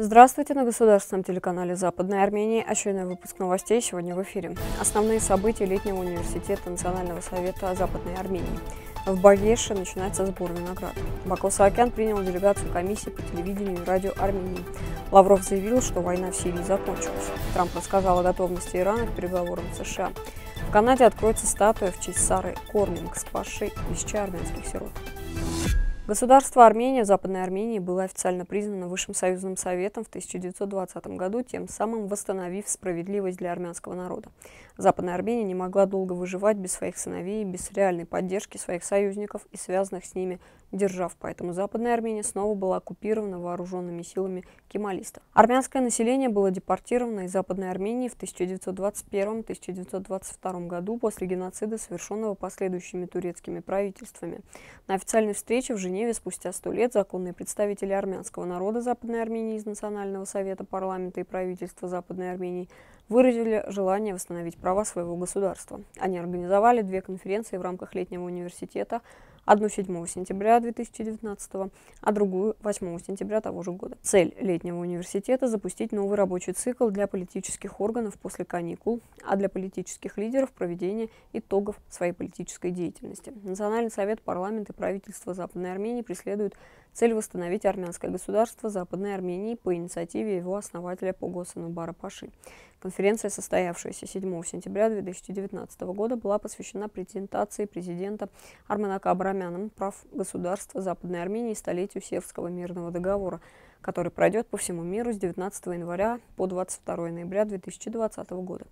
Здравствуйте на государственном телеканале Западной Армении. Очередной выпуск новостей сегодня в эфире. Основные события летнего университета Национального совета Западной Армении. В Багеше начинается сбор винограда. Баку Саакян принял делегацию комиссии по телевидению и радио Армении. Лавров заявил, что война в Сирии закончилась. Трамп рассказал о готовности Ирана к переговорам с США. В Канаде откроется статуя в честь Сары Корминг, спасшей тысячи армянских сирот. Государство Армения в Западной Армении было официально признано Высшим союзным советом в 1920 году, тем самым восстановив справедливость для армянского народа. Западная Армения не могла долго выживать без своих сыновей, без реальной поддержки своих союзников и связанных с ними держав, поэтому Западная Армения снова была оккупирована вооруженными силами кемалистов. Армянское население было депортировано из Западной Армении в 1921-1922 году после геноцида, совершенного последующими турецкими правительствами. На официальной встрече в Женеве спустя сто лет законные представители армянского народа Западной Армении из Национального совета парламента и правительства Западной Армении выразили желание восстановить права своего государства. Они организовали две конференции в рамках летнего университета одну 7 сентября 2019, а другую 8 сентября того же года. Цель летнего университета – запустить новый рабочий цикл для политических органов после каникул, а для политических лидеров – проведение итогов своей политической деятельности. Национальный совет, парламент и правительство Западной Армении преследуют цель восстановить армянское государство Западной Армении по инициативе его основателя Погосана Бара Паши. Конференция, состоявшаяся 7 сентября 2019 года, была посвящена презентации президента Арменака Абрамяном прав государства Западной Армении столетию Севского мирного договора, который пройдет по всему миру с 19 января по 22 ноября 2020 года.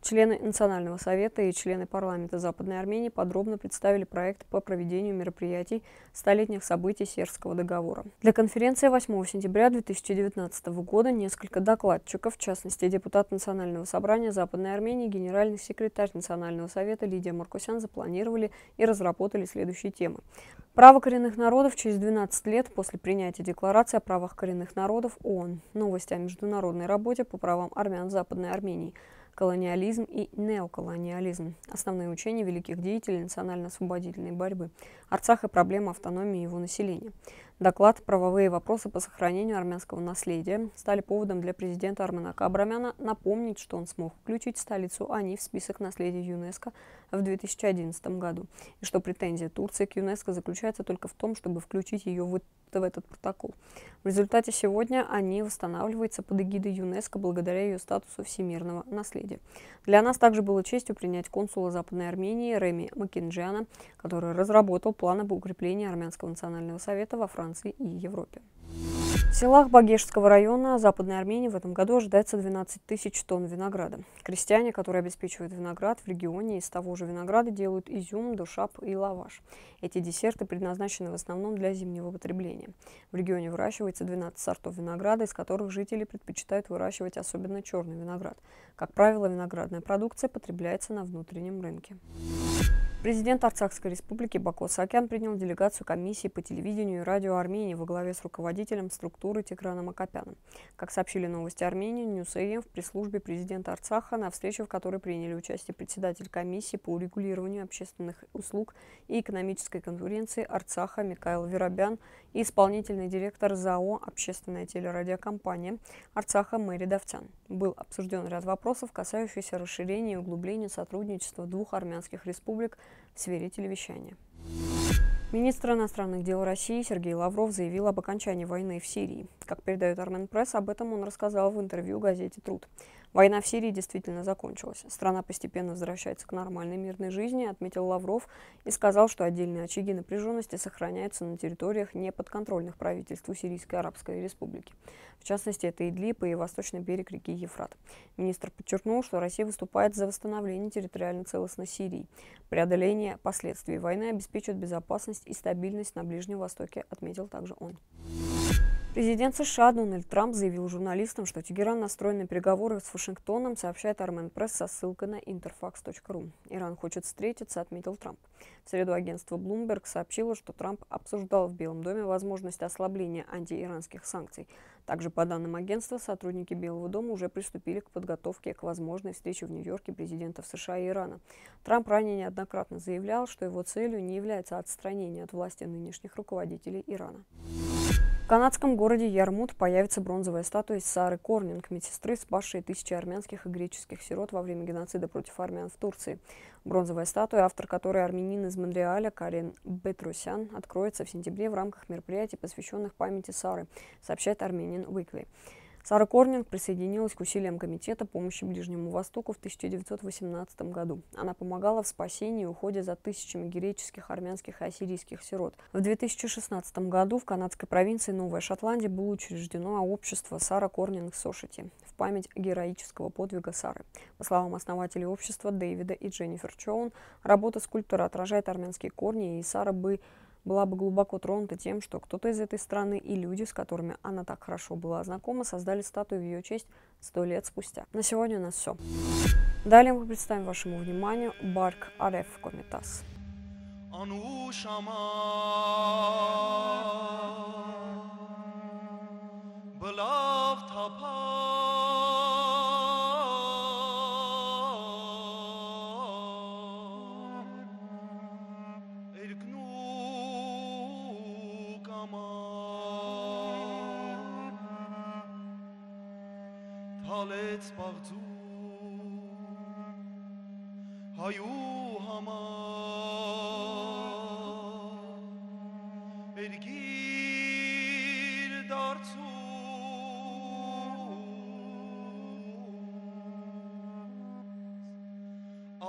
Члены Национального совета и члены парламента Западной Армении подробно представили проект по проведению мероприятий столетних событий Сербского договора. Для конференции 8 сентября 2019 года несколько докладчиков, в частности депутат Национального собрания Западной Армении, генеральный секретарь Национального совета Лидия Маркусян запланировали и разработали следующие темы. Право коренных народов через 12 лет после принятия Декларации о правах коренных народов ООН. Новости о международной работе по правам армян Западной Армении. Колониализм и неоколониализм. Основные учения великих деятелей национально-освободительной борьбы. Арцах и проблема автономии его населения. Доклад «Правовые вопросы по сохранению армянского наследия» стали поводом для президента Арменака Абрамяна напомнить, что он смог включить столицу Ани в список наследия ЮНЕСКО в 2011 году, и что претензия Турции к ЮНЕСКО заключается только в том, чтобы включить ее в, в этот протокол. В результате сегодня Ани восстанавливается под эгидой ЮНЕСКО благодаря ее статусу всемирного наследия. Для нас также было честью принять консула Западной Армении Реми Макинджиана, который разработал план об укреплении Армянского национального совета во Франции и Европе. В селах Багешского района Западной Армении в этом году ожидается 12 тысяч тонн винограда. Крестьяне, которые обеспечивают виноград в регионе, из того же винограда делают изюм, душап и лаваш. Эти десерты предназначены в основном для зимнего потребления. В регионе выращивается 12 сортов винограда, из которых жители предпочитают выращивать особенно черный виноград. Как правило, виноградная продукция потребляется на внутреннем рынке. Президент Арцахской республики Бако Саакян принял делегацию комиссии по телевидению и радио Армении во главе с руководителем структуры Тиграном Акопяном. Как сообщили новости Армении, NEWS.am в пресс-службе президента Арцаха, на встрече, в которой приняли участие председатель комиссии по урегулированию общественных услуг и экономической конкуренции Арцаха Микаэл Веробян и исполнительный директор ЗАО «Общественная телерадиокомпания» Арцаха Мэри Давтян. Был обсужден ряд вопросов, касающихся расширения и углубления сотрудничества двух армянских республик – в сфере телевещания. Министр иностранных дел России Сергей Лавров заявил об окончании войны в Сирии. Как передает Армен Пресс, об этом он рассказал в интервью газете «Труд». Война в Сирии действительно закончилась. Страна постепенно возвращается к нормальной мирной жизни, отметил Лавров и сказал, что отдельные очаги напряженности сохраняются на территориях неподконтрольных правительству Сирийской Арабской Республики. В частности, это Идлиб и восточный берег реки Ефрат. Министр подчеркнул, что Россия выступает за восстановление территориальной целостности Сирии. Преодоление последствий войны обеспечит безопасность и стабильность на Ближнем Востоке, отметил также он. Президент США Дональд Трамп заявил журналистам, что Тегеран настроен на переговоры с Вашингтоном, сообщает Армен Пресс со ссылкой на interfax.ru. Иран хочет встретиться, отметил Трамп. В среду агентство Bloomberg сообщило, что Трамп обсуждал в Белом доме возможность ослабления антииранских санкций. Также, по данным агентства, сотрудники Белого дома уже приступили к подготовке к возможной встрече в Нью-Йорке президентов США и Ирана. Трамп ранее неоднократно заявлял, что его целью не является отстранение от власти нынешних руководителей Ирана. Канадском городе Ярмут появится бронзовая статуя Сары Корнинг, медсестры, спасшей тысячи армянских и греческих сирот во время геноцида против армян в Турции. Бронзовая статуя, автор которой армянин из Монреаля Карен Бетросян, откроется в сентябре в рамках мероприятий, посвященных памяти Сары, сообщает армянин Weekly. Сара Корнинг присоединилась к усилиям Комитета помощи Ближнему Востоку в 1918 году. Она помогала в спасении и уходе за тысячами греческих, армянских и ассирийских сирот. В 2016 году в канадской провинции Новая Шотландия было учреждено общество Сара Корнинг Сошити в память героического подвига Сары. По словам основателей общества Дэвида и Дженнифер Чоун, работа скульптора отражает армянские корни, и Сара бы была бы глубоко тронута тем, что кто-то из этой страны и люди, с которыми она так хорошо была знакома, создали статую в ее честь сто лет спустя. На сегодня у нас все. Далее мы представим вашему вниманию Барк Ареф Комитас. Beloved հալեց բաղձու հայու համար երգիր դարձու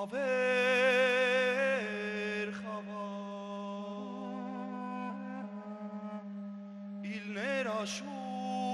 ավեր խավար իլներ աշու